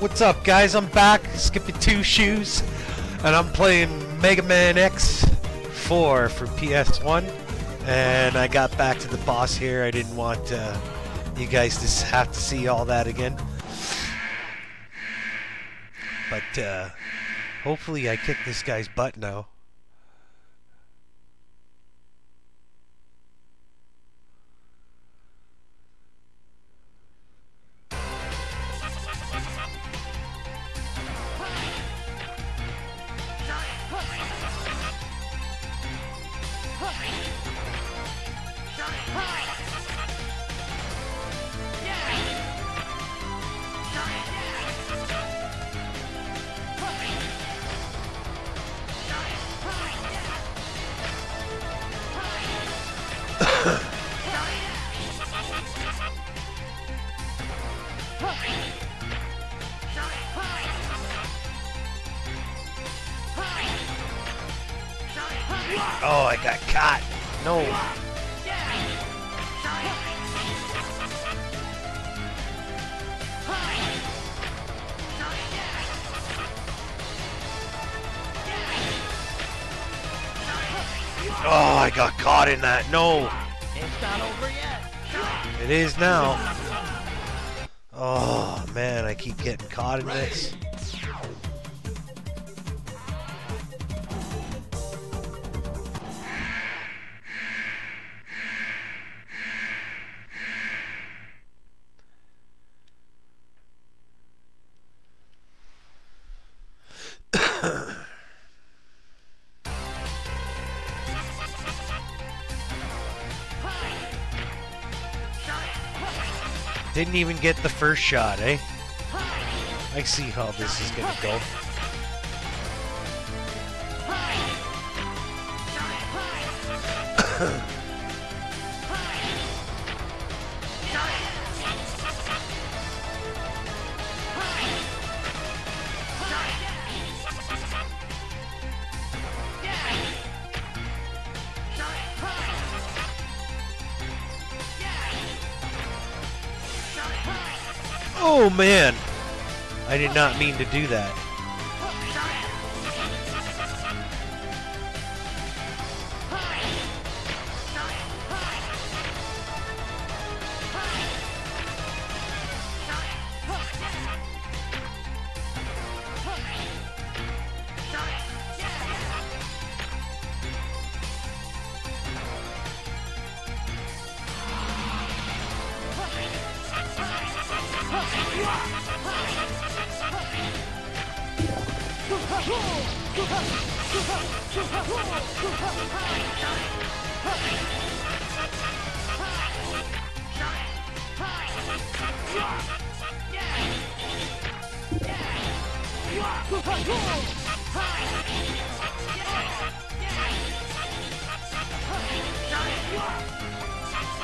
What's up, guys? I'm back, Skippy Two Shoes, and I'm playing Mega Man X4 for PS1. And I got back to the boss here. I didn't want uh, you guys to have to see all that again. But uh, hopefully, I kick this guy's butt now. No. Oh, I got caught in that. No. It's not over yet. It is now. Oh, man, I keep getting caught in this. Didn't even get the first shot, eh? I see how this is gonna go. Oh man! I did not mean to do that.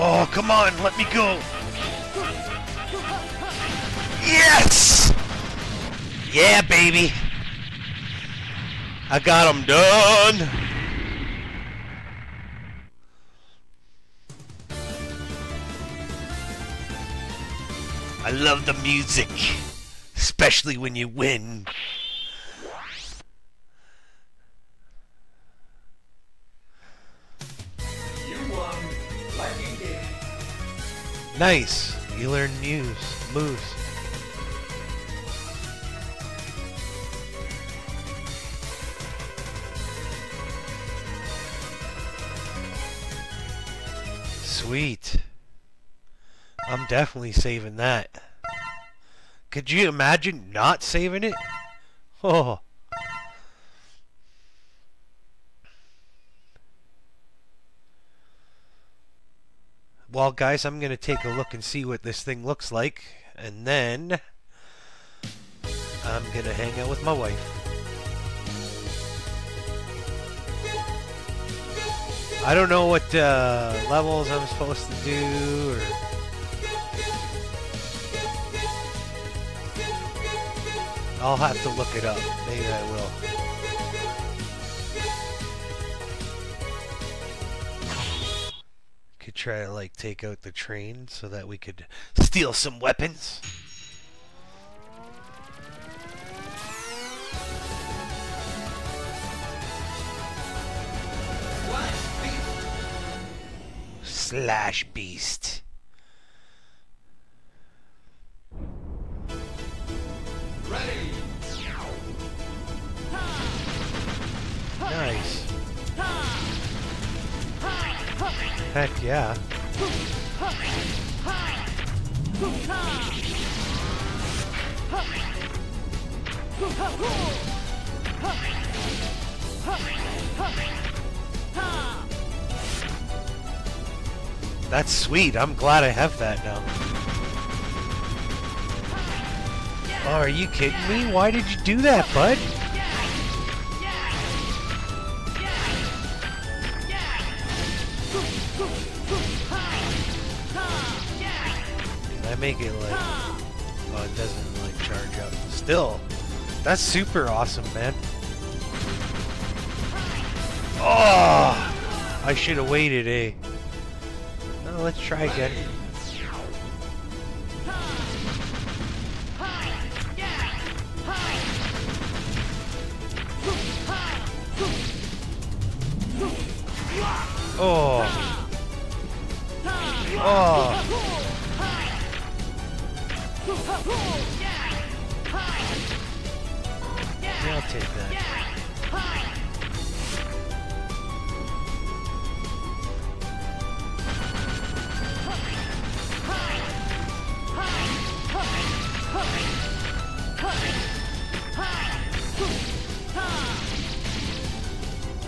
Oh, come on, let me go. Yes! Yeah, baby. I got him done. I love the music, especially when you win. You won, like you did. Nice. You learn moves. Moves. Sweet. I'm definitely saving that. Could you imagine not saving it? Oh. Well, guys, I'm going to take a look and see what this thing looks like. And then I'm going to hang out with my wife. I don't know what uh, levels I'm supposed to do or I'll have to look it up. Maybe I will. Could try to like take out the train so that we could steal some weapons. Slash Beast. Ready. Nice. Heck yeah. That's sweet. I'm glad I have that now. Oh, are you kidding me? Why did you do that, bud? I make it like... Oh, it doesn't like charge up. Still, that's super awesome, man. Oh! I should have waited, eh? No, let's try again. Oh! Oh! Yeah, I'll take that.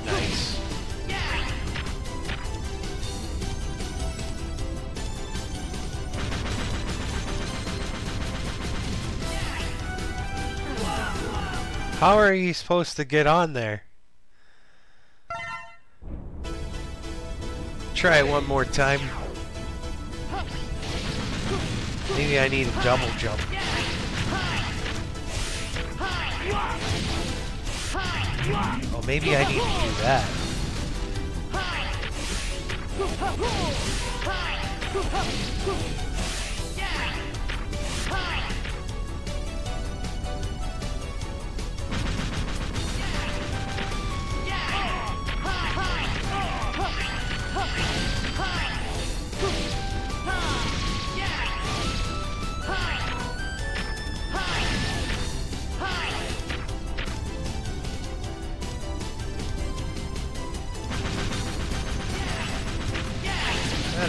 Nice. How are you supposed to get on there? Try it one more time. Maybe I need a double jump. Oh, maybe I need to do that.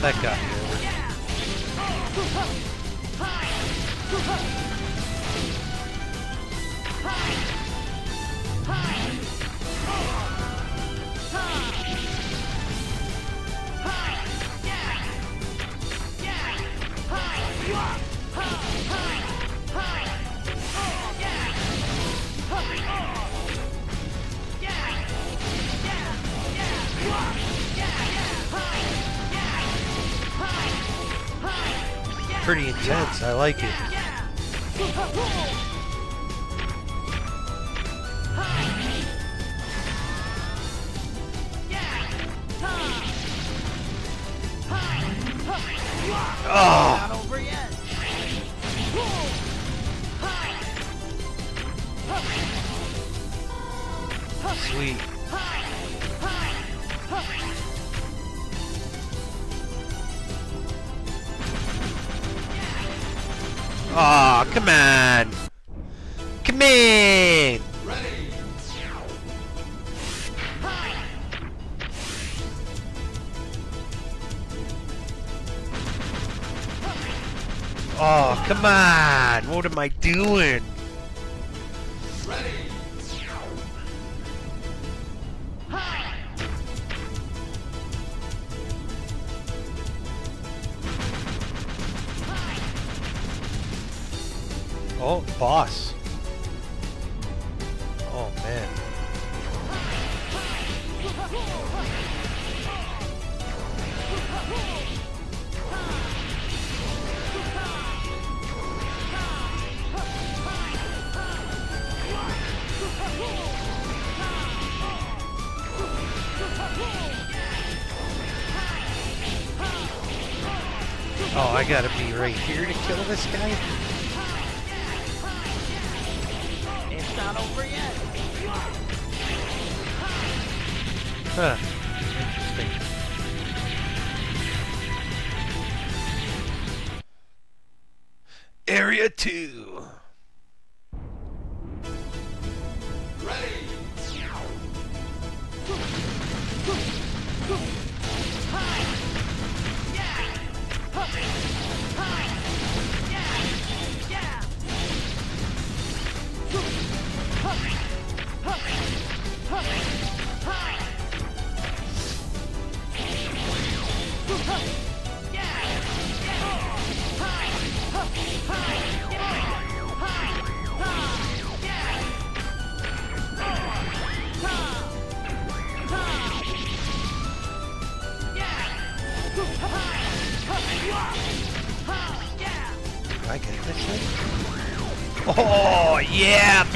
That got I like it. Oh, come on. Come in. Oh, come on. What am I doing? Oh, boss. Oh, man. Oh, I gotta be right here to kill this guy? Huh. Interesting. Area 2.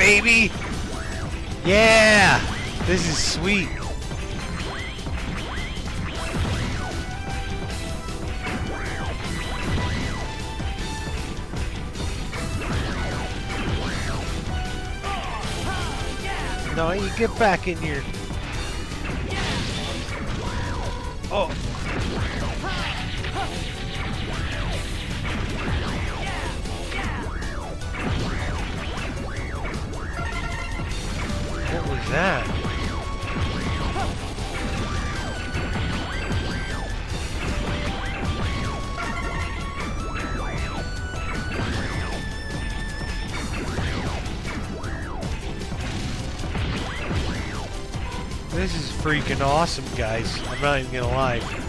Baby! Yeah! This is sweet. No, you get back in here. Oh. That? This is freaking awesome, guys. I'm not even gonna lie.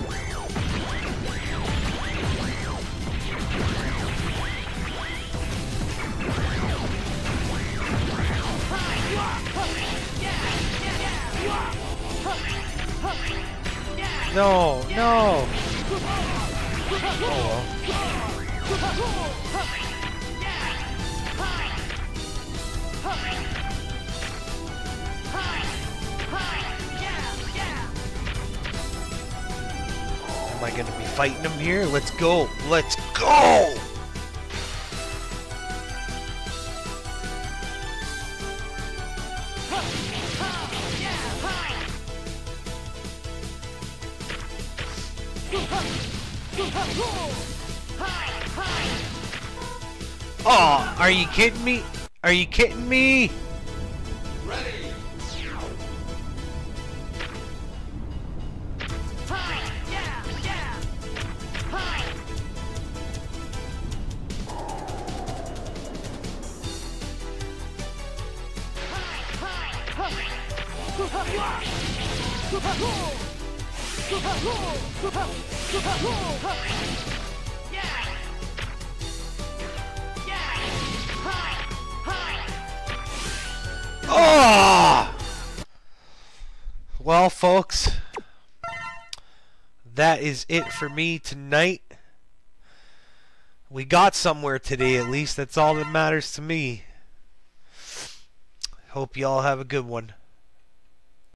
No, no. Oh well. Am I gonna be fighting him here? Let's go. Let's go. Are you kidding me? Are you kidding me? Ready. Oh! Well, folks, that is it for me tonight. We got somewhere today, at least. That's all that matters to me. Hope you all have a good one.